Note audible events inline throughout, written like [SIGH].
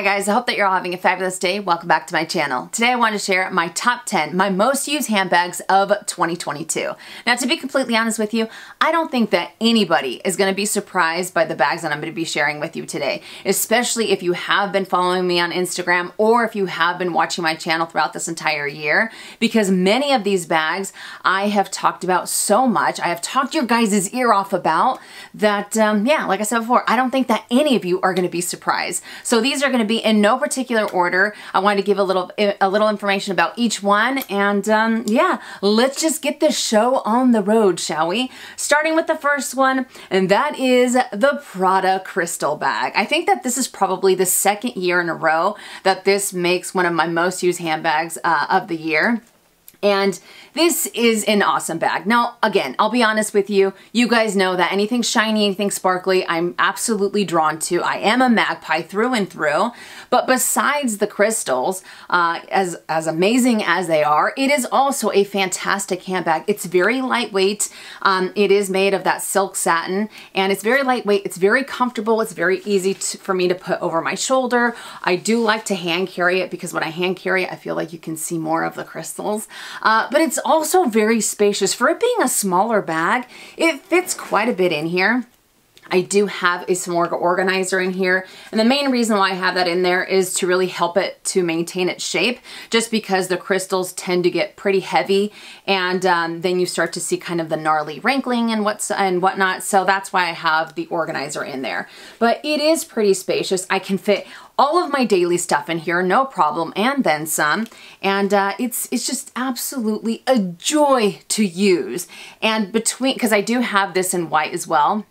Hi guys, I hope that you're all having a fabulous day. Welcome back to my channel. Today I want to share my top 10, my most used handbags of 2022. Now to be completely honest with you, I don't think that anybody is going to be surprised by the bags that I'm going to be sharing with you today, especially if you have been following me on Instagram or if you have been watching my channel throughout this entire year, because many of these bags I have talked about so much, I have talked your guys' ear off about, that um, yeah, like I said before, I don't think that any of you are going to be surprised. So these are going to be in no particular order. I wanted to give a little a little information about each one and um, yeah, let's just get this show on the road, shall we? Starting with the first one and that is the Prada Crystal Bag. I think that this is probably the second year in a row that this makes one of my most used handbags uh, of the year. And this is an awesome bag. Now, again, I'll be honest with you. You guys know that anything shiny, anything sparkly, I'm absolutely drawn to. I am a magpie through and through. But besides the crystals, uh, as, as amazing as they are, it is also a fantastic handbag. It's very lightweight. Um, it is made of that silk satin and it's very lightweight. It's very comfortable. It's very easy to, for me to put over my shoulder. I do like to hand carry it because when I hand carry it, I feel like you can see more of the crystals. Uh, but it's also very spacious. For it being a smaller bag, it fits quite a bit in here. I do have a Samorga organizer in here. And the main reason why I have that in there is to really help it to maintain its shape, just because the crystals tend to get pretty heavy and um, then you start to see kind of the gnarly wrinkling and what's and whatnot. So that's why I have the organizer in there. But it is pretty spacious. I can fit all of my daily stuff in here, no problem, and then some. And uh, it's, it's just absolutely a joy to use. And between, because I do have this in white as well,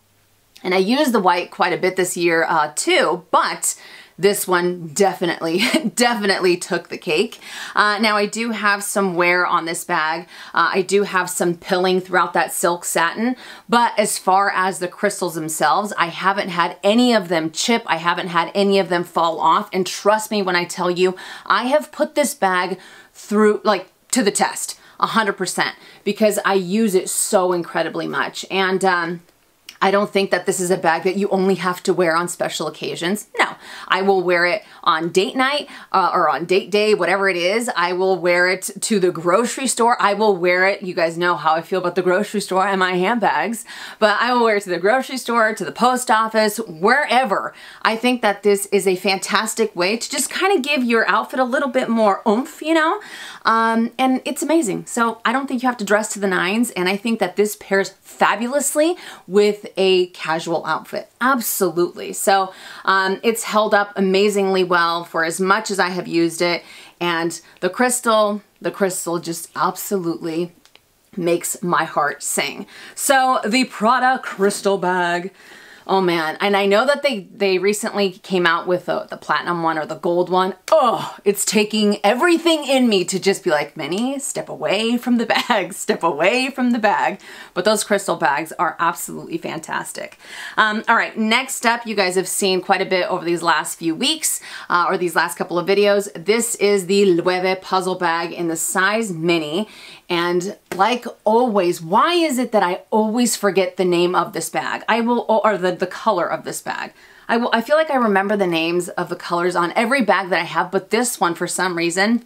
and I used the white quite a bit this year uh, too, but this one definitely, [LAUGHS] definitely took the cake. Uh, now I do have some wear on this bag. Uh, I do have some pilling throughout that silk satin, but as far as the crystals themselves, I haven't had any of them chip. I haven't had any of them fall off. And trust me when I tell you, I have put this bag through, like, to the test. 100% because I use it so incredibly much. And um, I don't think that this is a bag that you only have to wear on special occasions. No, I will wear it on date night uh, or on date day, whatever it is. I will wear it to the grocery store. I will wear it. You guys know how I feel about the grocery store and my handbags, but I will wear it to the grocery store, to the post office, wherever. I think that this is a fantastic way to just kind of give your outfit a little bit more oomph, you know? Um, and it's amazing. So I don't think you have to dress to the nines, and I think that this pairs fabulously with a casual outfit. Absolutely. So um, it's held up amazingly well for as much as I have used it. And the crystal, the crystal just absolutely makes my heart sing. So the Prada crystal bag Oh man, and I know that they, they recently came out with the, the platinum one or the gold one. Oh, it's taking everything in me to just be like, Minnie, step away from the [LAUGHS] bag, step away from the bag. But those crystal bags are absolutely fantastic. Um, all right, next up, you guys have seen quite a bit over these last few weeks uh, or these last couple of videos. This is the Loewe puzzle bag in the size mini. And like always, why is it that I always forget the name of this bag? I will, oh, or the, the color of this bag. I, will, I feel like I remember the names of the colors on every bag that I have, but this one, for some reason,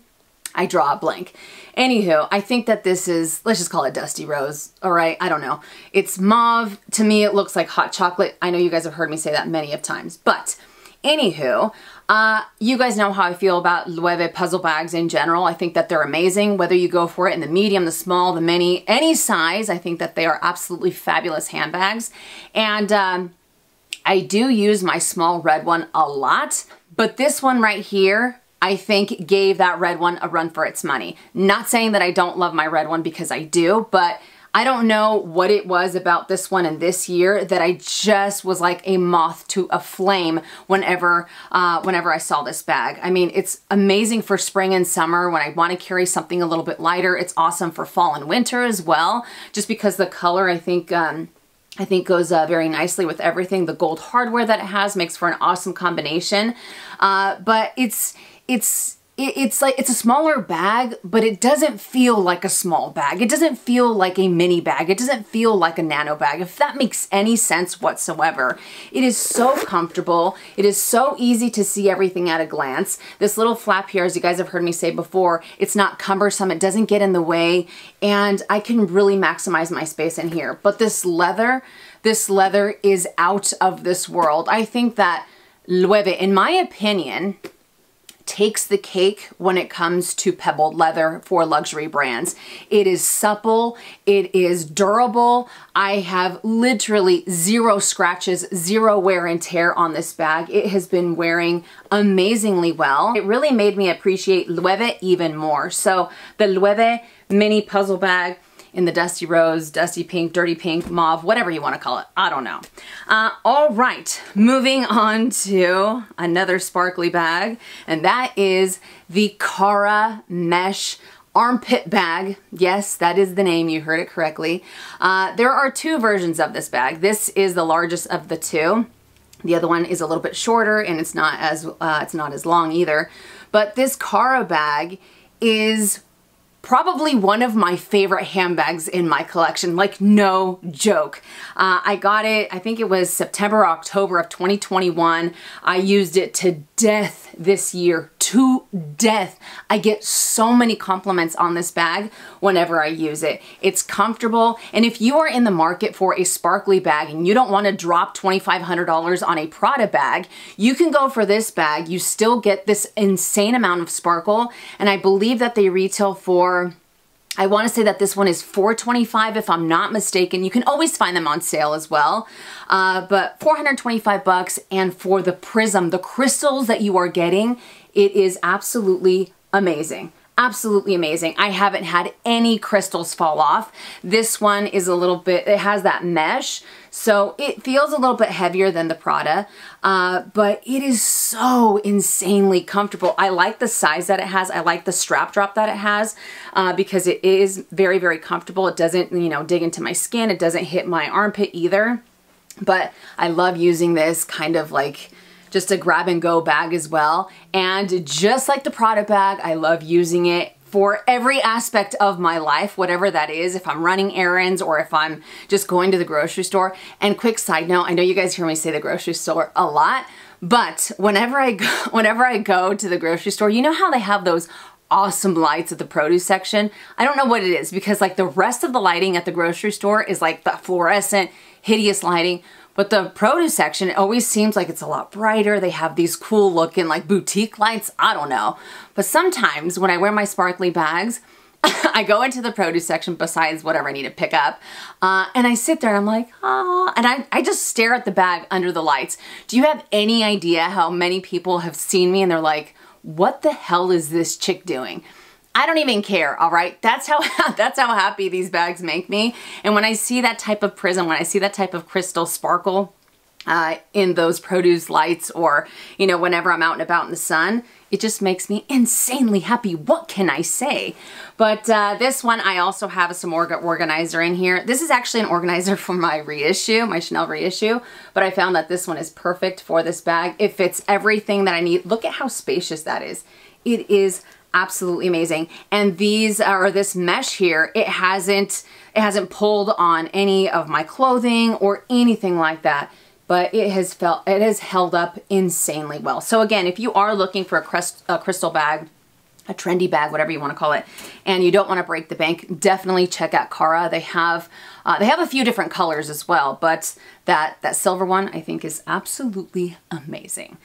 I draw a blank. Anywho, I think that this is, let's just call it Dusty Rose, all right? I don't know. It's mauve. To me, it looks like hot chocolate. I know you guys have heard me say that many of times, but Anywho, uh, you guys know how I feel about Loewe puzzle bags in general. I think that they're amazing, whether you go for it in the medium, the small, the mini, any size. I think that they are absolutely fabulous handbags. And um, I do use my small red one a lot, but this one right here, I think gave that red one a run for its money. Not saying that I don't love my red one because I do, but I don't know what it was about this one and this year that I just was like a moth to a flame whenever uh, whenever I saw this bag. I mean, it's amazing for spring and summer when I want to carry something a little bit lighter. It's awesome for fall and winter as well, just because the color I think um, I think goes uh, very nicely with everything. The gold hardware that it has makes for an awesome combination. Uh, but it's it's it, it's like it's a smaller bag, but it doesn't feel like a small bag. It doesn't feel like a mini bag. It doesn't feel like a nano bag. If that makes any sense whatsoever. It is so comfortable. It is so easy to see everything at a glance. This little flap here, as you guys have heard me say before, it's not cumbersome. It doesn't get in the way and I can really maximize my space in here. But this leather, this leather is out of this world. I think that Loewe, in my opinion, takes the cake when it comes to pebbled leather for luxury brands. It is supple, it is durable. I have literally zero scratches, zero wear and tear on this bag. It has been wearing amazingly well. It really made me appreciate Loewe even more. So the Loewe mini puzzle bag, in the dusty rose, dusty pink, dirty pink, mauve, whatever you want to call it. I don't know. Uh, all right, moving on to another sparkly bag, and that is the Kara Mesh armpit bag. Yes, that is the name. You heard it correctly. Uh, there are two versions of this bag. This is the largest of the two. The other one is a little bit shorter and it's not as uh, it's not as long either. But this Kara bag is probably one of my favorite handbags in my collection, like no joke. Uh, I got it, I think it was September, October of 2021. I used it to death this year, to death. I get so many compliments on this bag whenever I use it. It's comfortable, and if you are in the market for a sparkly bag and you don't want to drop $2,500 on a Prada bag, you can go for this bag. You still get this insane amount of sparkle, and I believe that they retail for I want to say that this one is 425, if I'm not mistaken. You can always find them on sale as well. Uh, but 425 bucks and for the prism, the crystals that you are getting, it is absolutely amazing absolutely amazing. I haven't had any crystals fall off. This one is a little bit, it has that mesh, so it feels a little bit heavier than the Prada, uh, but it is so insanely comfortable. I like the size that it has. I like the strap drop that it has uh, because it is very, very comfortable. It doesn't, you know, dig into my skin. It doesn't hit my armpit either, but I love using this kind of like, just a grab and go bag as well. And just like the Prada bag, I love using it for every aspect of my life, whatever that is, if I'm running errands or if I'm just going to the grocery store. And quick side note, I know you guys hear me say the grocery store a lot, but whenever I go, [LAUGHS] whenever I go to the grocery store, you know how they have those awesome lights at the produce section. I don't know what it is because like the rest of the lighting at the grocery store is like the fluorescent, hideous lighting. But the produce section, it always seems like it's a lot brighter. They have these cool looking like boutique lights. I don't know. But sometimes when I wear my sparkly bags, [LAUGHS] I go into the produce section besides whatever I need to pick up. Uh, and I sit there and I'm like, ah, and I, I just stare at the bag under the lights. Do you have any idea how many people have seen me and they're like, what the hell is this chick doing? I don't even care, all right? That's how [LAUGHS] that's how happy these bags make me. And when I see that type of prism, when I see that type of crystal sparkle uh, in those produce lights or, you know, whenever I'm out and about in the sun, it just makes me insanely happy. What can I say? But uh, this one, I also have some organizer in here. This is actually an organizer [LAUGHS] for my reissue, my Chanel reissue, but I found that this one is perfect for this bag. It fits everything that I need. Look at how spacious that is. It is absolutely amazing. And these are this mesh here, it hasn't it hasn't pulled on any of my clothing or anything like that. But it has felt it has held up insanely well. So again, if you are looking for a, crest, a crystal bag, a trendy bag, whatever you want to call it, and you don't want to break the bank, definitely check out Kara. They have uh, they have a few different colors as well, but that that silver one I think is absolutely amazing.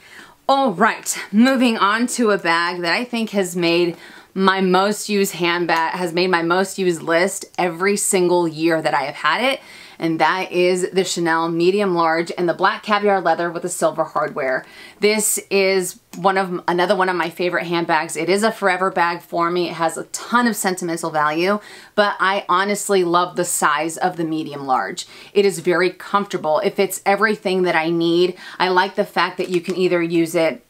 All right, moving on to a bag that I think has made my most used handbag, has made my most used list every single year that I have had it and that is the Chanel medium large and the black caviar leather with the silver hardware. This is one of another one of my favorite handbags. It is a forever bag for me. It has a ton of sentimental value, but I honestly love the size of the medium large. It is very comfortable. It fits everything that I need. I like the fact that you can either use it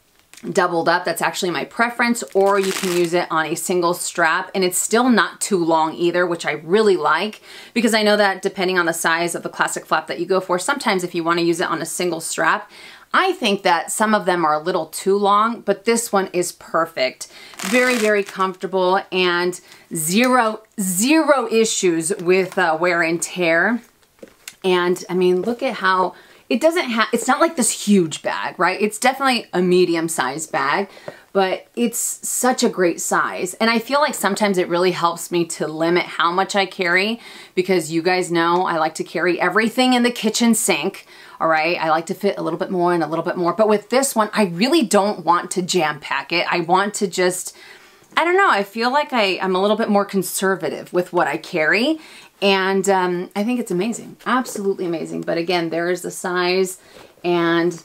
doubled up. That's actually my preference, or you can use it on a single strap and it's still not too long either, which I really like because I know that depending on the size of the classic flap that you go for, sometimes if you wanna use it on a single strap, I think that some of them are a little too long, but this one is perfect. Very, very comfortable and zero, zero issues with uh, wear and tear. And I mean, look at how it doesn't have, it's not like this huge bag, right? It's definitely a medium sized bag, but it's such a great size. And I feel like sometimes it really helps me to limit how much I carry because you guys know I like to carry everything in the kitchen sink. All right, I like to fit a little bit more and a little bit more. But with this one, I really don't want to jam pack it. I want to just, I don't know, I feel like I, I'm a little bit more conservative with what I carry. And um, I think it's amazing, absolutely amazing. But again, there is the size and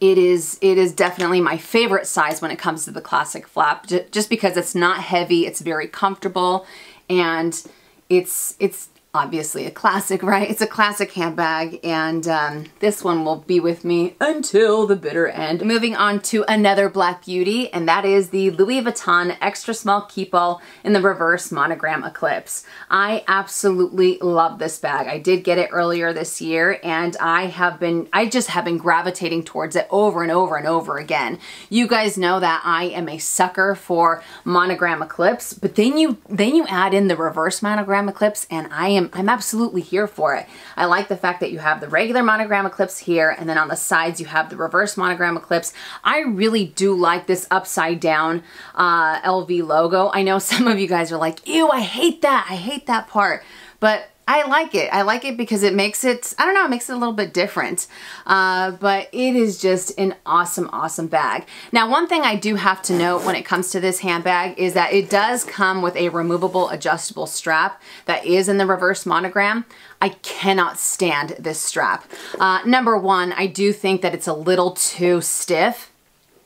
it is it is definitely my favorite size when it comes to the classic flap just because it's not heavy it's very comfortable and it's it's obviously a classic, right? It's a classic handbag and um, this one will be with me until the bitter end. Moving on to another Black Beauty and that is the Louis Vuitton Extra Small Keepall in the reverse monogram Eclipse. I absolutely love this bag. I did get it earlier this year and I have been, I just have been gravitating towards it over and over and over again. You guys know that I am a sucker for monogram Eclipse, but then you, then you add in the reverse monogram Eclipse and I am I'm, absolutely here for it. I like the fact that you have the regular monogram eclipse here and then on the sides you have the reverse monogram eclipse. I really do like this upside down uh, LV logo. I know [LAUGHS] some of you guys are like, ew, I hate that. I hate that part. But I like it. I like it because it makes it, I don't know, it makes it a little bit different. Uh, but it is just an awesome, awesome bag. Now, one thing I do have to note when it comes to this handbag is that it does come with a removable adjustable strap that is in the reverse monogram. I cannot stand this strap. Uh, number one, I do think that it's a little too stiff.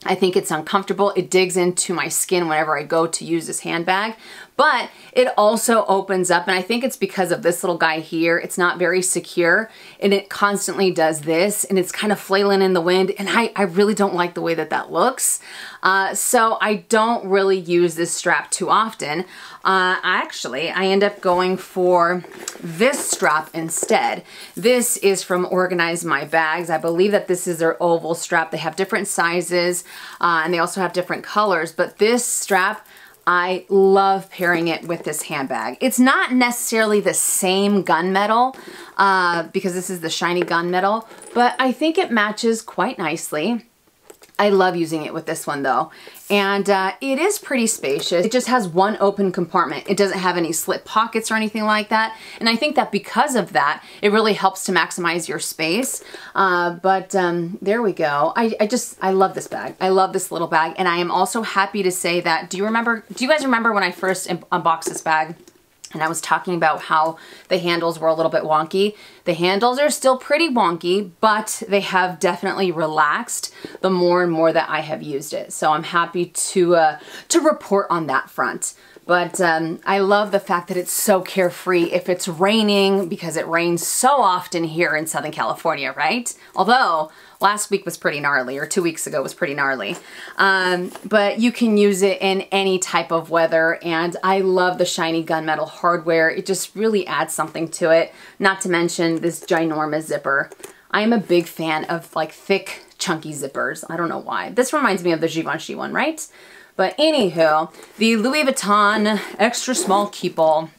I think it's uncomfortable. It digs into my skin whenever I go to use this handbag, but it also opens up and I think it's because of this little guy here. It's not very secure and it constantly does this and it's kind of flailing in the wind and I, I really don't like the way that that looks. Uh, so I don't really use this strap too often. Uh, actually, I end up going for this strap instead. This is from Organize My Bags. I believe that this is their oval strap. They have different sizes uh, and they also have different colors, but this strap I love pairing it with this handbag. It's not necessarily the same gunmetal uh, because this is the shiny gunmetal, but I think it matches quite nicely. I love using it with this one though. And uh, it is pretty spacious. It just has one open compartment. It doesn't have any slip pockets or anything like that. And I think that because of that, it really helps to maximize your space. Uh, but um, there we go. I, I just, I love this bag. I love this little bag. And I am also happy to say that, do you remember, do you guys remember when I first unboxed this bag? And I was talking about how the handles were a little bit wonky. The handles are still pretty wonky, but they have definitely relaxed the more and more that I have used it. So I'm happy to, uh, to report on that front. But um, I love the fact that it's so carefree if it's raining because it rains so often here in Southern California, right? Although last week was pretty gnarly or two weeks ago was pretty gnarly. Um, but you can use it in any type of weather and I love the shiny gunmetal hardware. It just really adds something to it. Not to mention this ginormous zipper. I am a big fan of like thick chunky zippers. I don't know why. This reminds me of the Givenchy one, right? But anywho, the Louis Vuitton extra small keepall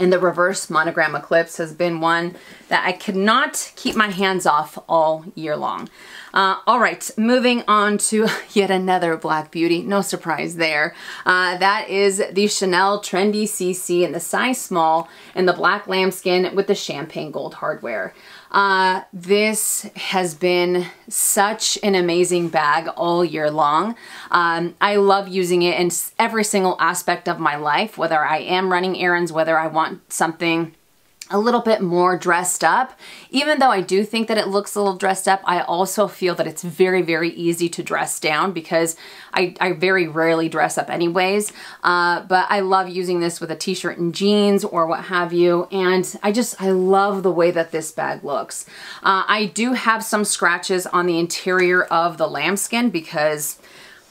in the reverse monogram eclipse has been one that I could not keep my hands off all year long. Uh, all right, moving on to [LAUGHS] yet another Black Beauty. No surprise there. Uh, that is the Chanel Trendy CC in the size small in the black lambskin with the champagne gold hardware. Uh, this has been such an amazing bag all year long. Um, I love using it in every single aspect of my life, whether I am running errands, whether I want something a little bit more dressed up. Even though I do think that it looks a little dressed up, I also feel that it's very, very easy to dress down because I, I very rarely dress up anyways. Uh, but I love using this with a t-shirt and jeans or what have you. And I just, I love the way that this bag looks. Uh, I do have some scratches on the interior of the lambskin because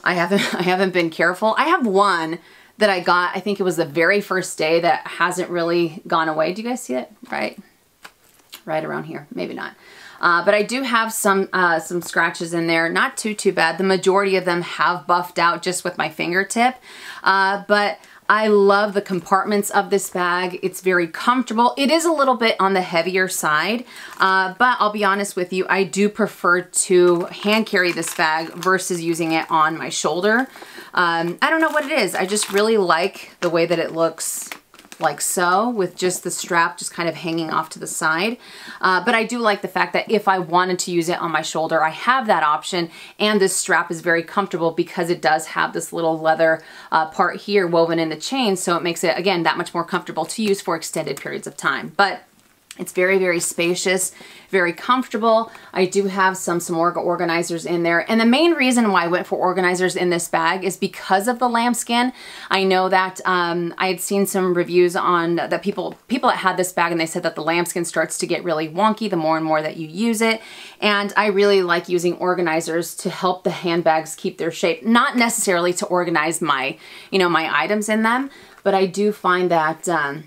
I haven't, [LAUGHS] I haven't been careful. I have one that I got, I think it was the very first day that hasn't really gone away. Do you guys see it? Right? Right around here. Maybe not. Uh, but I do have some uh, some scratches in there, not too, too bad. The majority of them have buffed out just with my fingertip. Uh, but I love the compartments of this bag. It's very comfortable. It is a little bit on the heavier side, uh, but I'll be honest with you, I do prefer to hand carry this bag versus using it on my shoulder. Um, I don't know what it is. I just really like the way that it looks like so with just the strap just kind of hanging off to the side. Uh, but I do like the fact that if I wanted to use it on my shoulder, I have that option and this strap is very comfortable because it does have this little leather uh, part here woven in the chain. So it makes it, again, that much more comfortable to use for extended periods of time. But it's very, very spacious, very comfortable. I do have some Samorga organizers in there. And the main reason why I went for organizers in this bag is because of the lambskin. I know that um, I had seen some reviews on that people, people that had this bag and they said that the lambskin starts to get really wonky the more and more that you use it. And I really like using organizers to help the handbags keep their shape. Not necessarily to organize my, you know, my items in them, but I do find that um,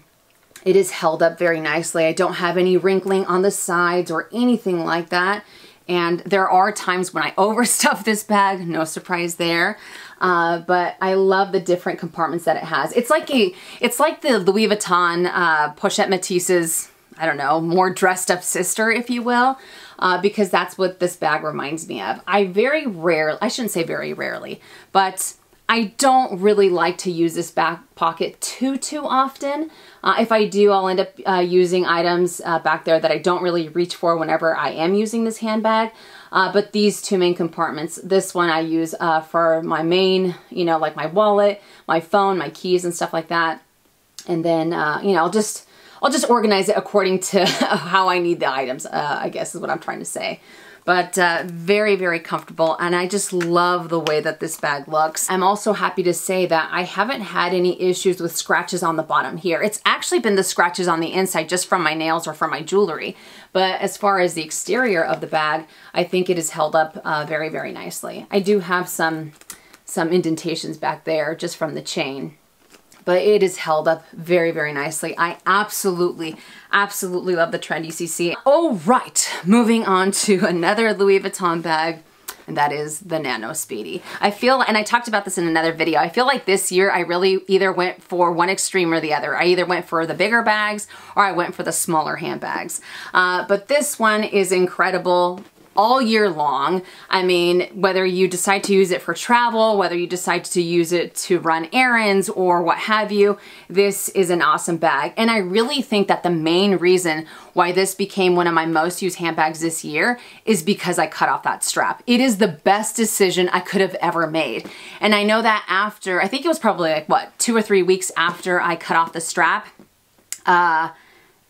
it is held up very nicely. I don't have any wrinkling on the sides or anything like that. And there are times when I [LAUGHS] overstuff this bag, no surprise there. Uh, but I love the different compartments that it has. It's like a, it's like the Louis Vuitton uh, Pochette Metis's, I don't know, more dressed up sister, if you will, uh, because that's what this bag reminds me of. I very rarely, I shouldn't say very rarely, but I don't really like to use this back pocket too, too often. Uh, if I do, I'll end up uh, using items uh, back there that I don't really reach for whenever I am using this handbag. Uh, but these two main compartments, this one I use uh, for my main, you know, like my wallet, my phone, my keys and stuff like that. And then, uh, you know, I'll just, I'll just organize it according to [LAUGHS] how I need the items, I guess is what I'm trying to say but uh, very, very comfortable. And I just love the way that this bag looks. I'm also happy to say that I haven't had any issues with scratches on the bottom here. It's actually been the scratches on the inside just from my nails or from my jewelry. But as far as the exterior of the bag, I think it is held up uh, very, very nicely. I do have some, some indentations back there just from the chain but it is held up very, very nicely. I absolutely, absolutely love the Trendy CC. All right, moving on to another Louis Vuitton bag and that is the Nano Speedy. I feel, and I talked about this in another video, I feel like this year I really either went for one extreme or the other. I either went for the bigger bags or I went for the smaller handbags. Uh, but this one is incredible all year long. I mean, whether you decide to use it for travel, whether you decide to use it to run errands or what have you, this is an awesome bag. And I really think that the main reason why this became one of my most used handbags this year is because I cut off that strap. It is the best decision I could have ever made. And I know that after, I think it was probably like what, two or three weeks after I cut off the strap, uh,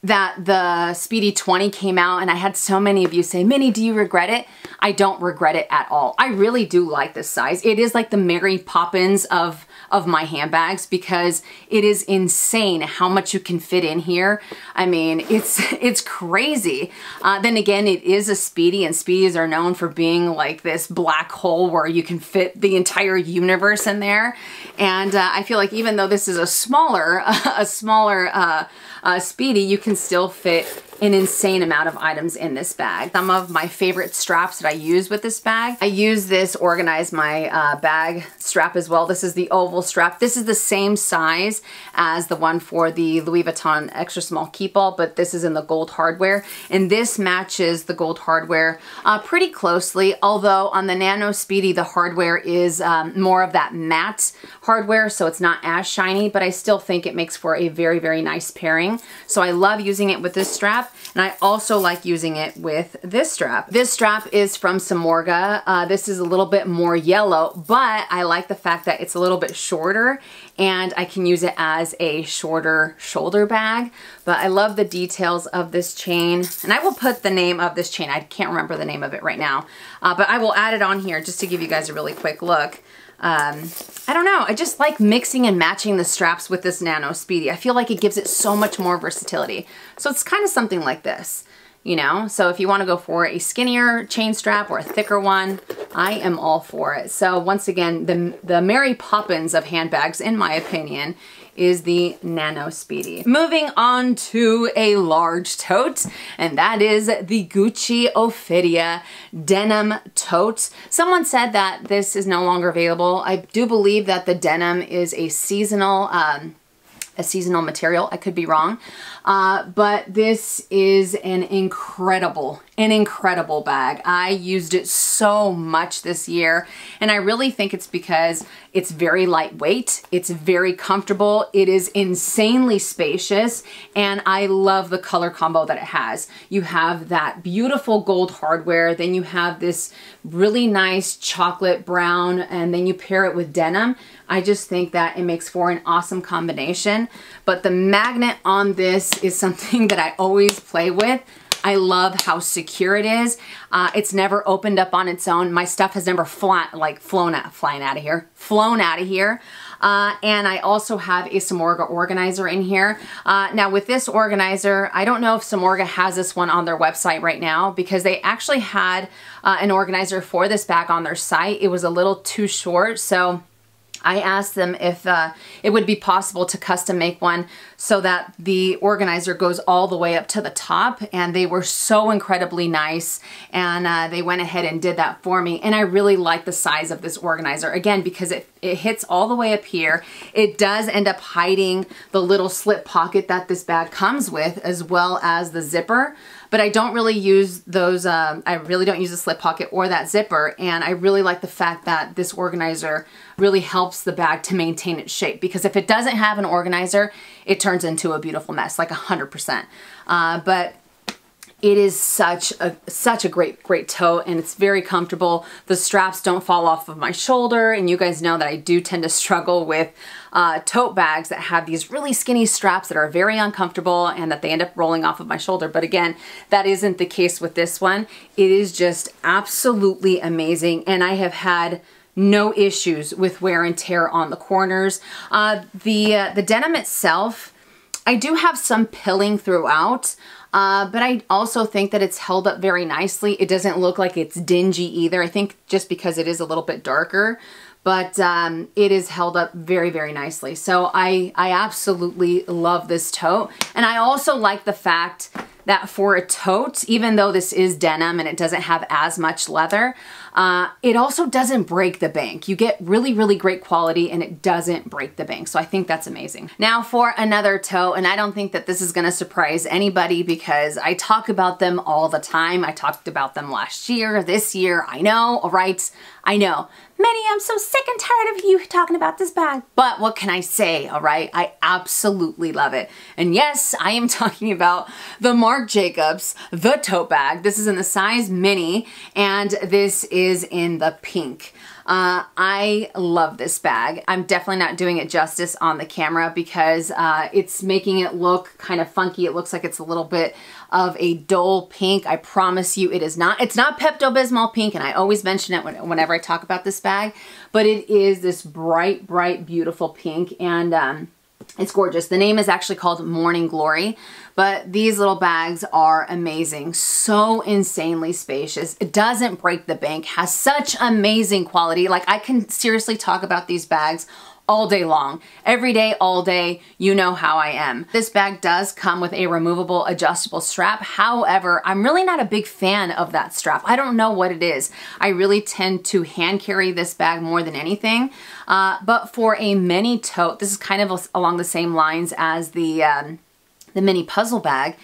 that the Speedy 20 came out and I had so many of you say, Minnie, do you regret it? I don't regret it at all. I really do like this size. It is like the Mary Poppins of, of my handbags because it is insane how much you can fit in here. I mean, it's, [LAUGHS] it's crazy. Uh, then again, it is a Speedy and Speedies are known for being like this black hole where you can fit the entire universe in there. And uh, I feel like even though this is a smaller, [LAUGHS] a smaller uh, uh, Speedy, you can still fit an insane amount of items in this bag. Some of my favorite straps that I use with this bag. I use this organize my uh, bag strap as well. This is the oval strap. This is the same size as the one for the Louis Vuitton extra small Keepall, but this is in the gold hardware. And this matches the gold hardware uh, pretty closely, although on the Nano Speedy, the hardware is um, more of that matte hardware, so it's not as shiny, but I still think it makes for a very, very nice pairing. So I love using it with this strap. And I also like using it with this strap. This strap is from Samorga. Uh, this is a little bit more yellow, but I like the fact that it's a little bit shorter and I can use it as a shorter shoulder bag. But I love the details of this chain. And I will put the name of this chain. I can't remember the name of it right now. Uh, but I will add it on here just to give you guys a really quick look. Um, I don't know, I just like mixing and matching the straps with this Nano Speedy. I feel like it gives it so much more versatility. So it's kind of something like this. you know? So if you wanna go for a skinnier chain strap or a thicker one, I am all for it. So once again, the, the Mary Poppins of handbags, in my opinion, is the Nano Speedy. Moving on to a large tote, and that is the Gucci Ophidia Denim Tote. Someone said that this is no longer available. I do believe that the denim is a seasonal um, a seasonal material. I could be wrong. Uh, but this is an incredible, an incredible bag. I used it so much this year and I really think it's because it's very lightweight, it's very comfortable, it is insanely spacious and I love the color combo that it has. You have that beautiful gold hardware, then you have this really nice chocolate brown and then you pair it with denim. I just think that it makes for an awesome combination. But the magnet on this is something [LAUGHS] that I always play with. I love how secure it is. Uh, it's never opened up on its own. My stuff has never flat, like flown out, flying out of here, flown out of here. Uh, and I also have a Samorga organizer in here. Uh, now with this organizer, I don't know if Samorga has this one on their website right now because they actually had uh, an organizer for this bag on their site. It was a little too short, so I asked them if uh, it would be possible to custom make one so that the organizer goes all the way up to the top. And they were so incredibly nice. And uh, they went ahead and did that for me. And I really like the size of this organizer. Again because it, it hits all the way up here. It does end up hiding the little slip pocket that this bag comes with as well as the zipper but I don't really use those, um, I really don't use a slip pocket or that zipper, and I really like the fact that this organizer really helps the bag to maintain its shape, because if it doesn't have an organizer, it turns into a beautiful mess, like 100%. Uh, but it is such a such a great great tote and it's very comfortable. The straps don't fall off of my shoulder and you guys know that I do tend to struggle with uh, tote bags that have these really skinny straps that are very uncomfortable and that they end up rolling off of my shoulder. But again that isn't the case with this one. It is just absolutely amazing and I have had no issues with wear and tear on the corners. Uh, the uh, the denim itself I do have some pilling throughout uh, but I also think that it's held up very nicely. It doesn't look like it's dingy either. I think just because it is a little bit darker, but um, it is held up very, very nicely. So I, I absolutely love this tote. And I also like the fact that for a tote, even though this is denim and it doesn't have as much leather, uh, it also doesn't break the bank. You get really, really great quality and it doesn't break the bank. So I think that's amazing. Now for another tote, and I don't think that this is gonna surprise anybody because I talk about them all the time. I talked about them last year, this year, I know, all right, I know. Minnie, I'm so sick and tired of you talking about this bag. But what can I say, all right? I absolutely love it. And yes, I am [LAUGHS] talking about the Marc Jacobs, the tote bag. This is in the size mini, and this is in the pink. Uh, I love this bag. I'm definitely not doing it justice on the camera because uh, it's making it look kind of funky. It looks like it's a little bit of a dull pink. I promise you it is not. It's not Pepto-Bismol pink and I always mention it whenever I talk about this bag, but it is this bright, bright, beautiful pink and um, it's gorgeous. The name is actually called Morning Glory, but these little bags are amazing. So insanely spacious. It doesn't break the bank, has such amazing quality. Like I can seriously talk about these bags all day long. Every day, all day, you know how I am. This bag does come with a removable adjustable strap. However, I'm really not a big fan of that strap. I don't know what it is. I really tend to hand carry this bag more than anything. Uh, but for a mini tote, this is kind of along the same lines as the, um, the mini puzzle bag.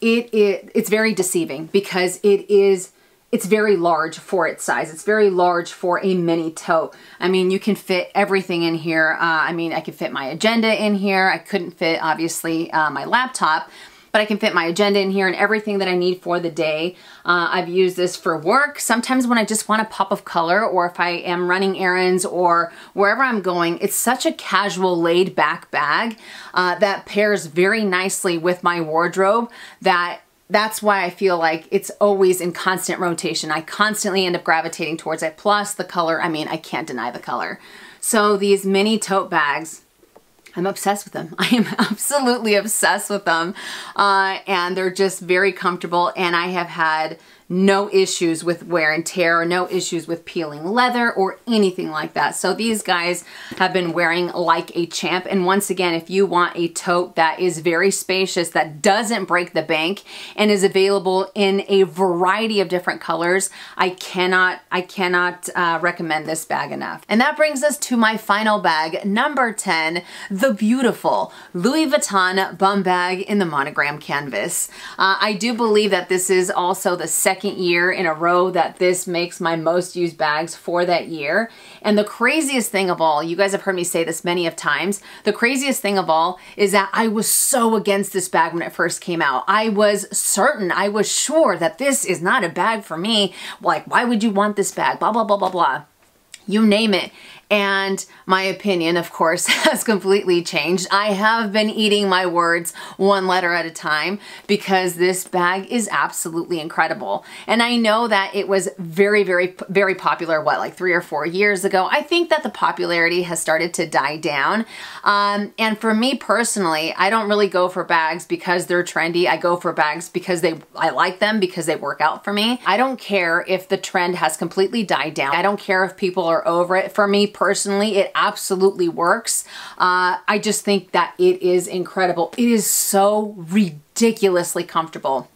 It, it, it's very deceiving because it is it's very large for its size. It's very large for a mini tote. I mean, you can fit everything in here. Uh, I mean, I could fit my agenda in here. I couldn't fit, obviously, uh, my laptop, but I can fit my agenda in here and everything that I need for the day. Uh, I've used this for work. Sometimes when I just want a pop of color or if I am running errands or wherever I'm going, it's such a casual laid back bag uh, that pairs very nicely with my wardrobe that that's why I feel like it's always in constant rotation. I constantly end up gravitating towards it. Plus the color, I mean, I can't deny the color. So these mini tote bags I'm obsessed with them. [LAUGHS] I am absolutely obsessed with them. Uh, and they're just very comfortable and I have had no issues with wear and tear, no issues with peeling leather or anything like that. So these guys have been wearing like a champ. And once again, if you want a tote that is very spacious, that doesn't break the bank and is available in a variety of different colors, I cannot, I cannot uh, recommend this bag enough. And that brings us to my final bag, number 10, the beautiful Louis Vuitton bum bag in the monogram canvas. Uh, I do believe that this is also the second second year in a row that this makes my most used bags for that year. And the craziest thing of all, you guys have heard me say this many of times, the craziest thing of all is that I was so against this bag when it first came out. I was certain, I was sure that this is not a bag for me. Like, why would you want this bag? Blah, blah, blah, blah, blah. You name it. And my opinion, of course, [LAUGHS] has completely changed. I have been eating my words one letter at a time because this bag is absolutely incredible. And I know that it was very, very, very popular, what, like three or four years ago. I think that the popularity has started to die down. Um, and for me personally, I don't really go for bags because they're trendy. I go for bags because they I like them because they work out for me. I don't care if the trend has completely died down. I don't care if people are over it. For me personally, it absolutely works. Uh, I just think that it is incredible. It is so ridiculously comfortable.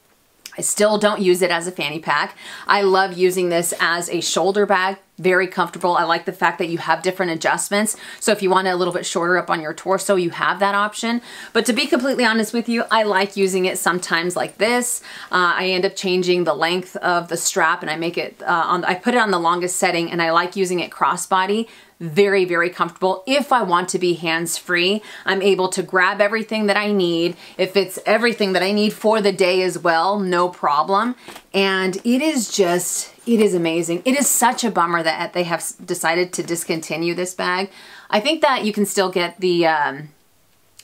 I still don't use it as a fanny pack. I love using this as a shoulder bag very comfortable. I like the fact that you have different adjustments. So if you want it a little bit shorter up on your torso, you have that option. But to be completely honest with you, I like using it sometimes like this. Uh, I end up changing the length of the strap and I make it, uh, on, I put it on the longest setting and I like using it crossbody very, very comfortable. If I want to be hands-free, I'm able to grab everything that I need. If it's everything that I need for the day as well, no problem. And it is just, it is amazing. It is such a bummer that they have decided to discontinue this bag. I think that you can still get the, um,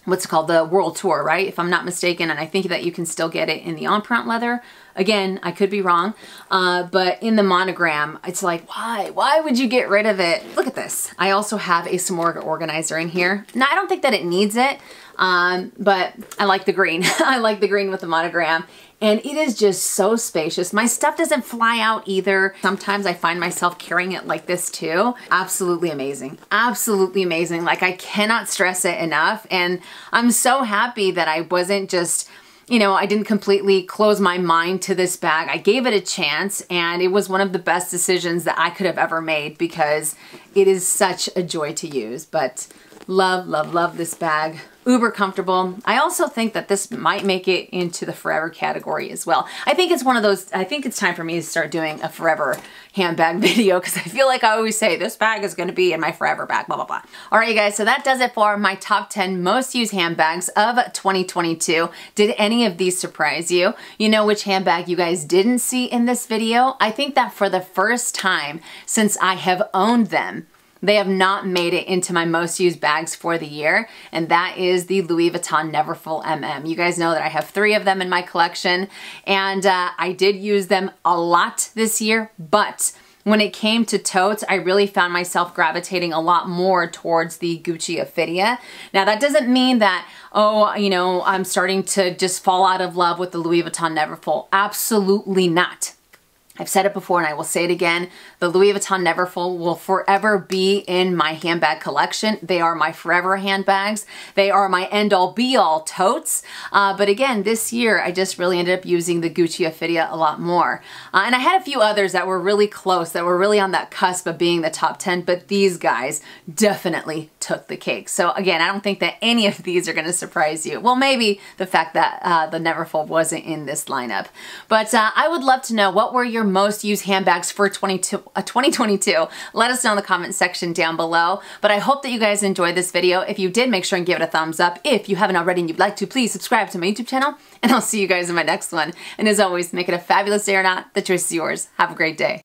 what's called the World Tour, right? If I'm not mistaken, and I think that you can still get it in the empreinte leather. Again, I could be wrong, uh, but in the monogram, it's like, why? Why would you get rid of it? Look at this. I also have a Samorga organizer in here. Now, I don't think that it needs it, um, but I like the green. [LAUGHS] I like the green with the monogram and it is just so spacious. My stuff doesn't fly out either. Sometimes I find myself carrying it like this too. Absolutely amazing. Absolutely amazing. Like I cannot stress it enough. And I'm so happy that I wasn't just you know, I didn't completely close my mind to this bag. I gave it a chance and it was one of the best decisions that I could have ever made because it is such a joy to use. But love, love, love this bag uber comfortable. I also think that this might make it into the forever category as well. I think it's one of those, I think it's time for me to start doing a forever handbag [LAUGHS] video because I feel like I always say this bag is going to be in my forever bag, blah, blah, blah. All right, you guys, so that does it for my top 10 most used handbags of 2022. Did any of these surprise you? You know which handbag you guys didn't see in this video? I think that for the first time since I have owned them, they have not made it into my most used bags for the year, and that is the Louis Vuitton Neverfull MM. You guys know that I have three of them in my collection, and uh, I did use them a lot this year, but when it came to totes, I really found myself gravitating a lot more towards the Gucci Ophidia. Now that doesn't mean that, oh, you know, I'm starting to just fall out of love with the Louis Vuitton Neverfull. Absolutely not. I've said it before and I will say it again. The Louis Vuitton Neverfull will forever be in my handbag collection. They are my forever handbags. They are my end all be all totes. Uh, but again, this year I just really ended up using the Gucci Ophidia a lot more. Uh, and I had a few others that were really close, that were really on that cusp of being the top 10, but these guys definitely took the cake. So again, I don't think that any of these are gonna surprise you. Well, maybe the fact that uh, the Neverfull wasn't in this lineup. But uh, I would love to know what were your most used handbags for 22, uh, 2022. Let us know in the comment section down below. But I hope that you guys enjoyed this video. If you did, make sure and give it a thumbs up. If you haven't already and you'd like to, please subscribe to my YouTube channel. And I'll see you guys in my next one. And as always, make it a fabulous day or not, the choice is yours. Have a great day.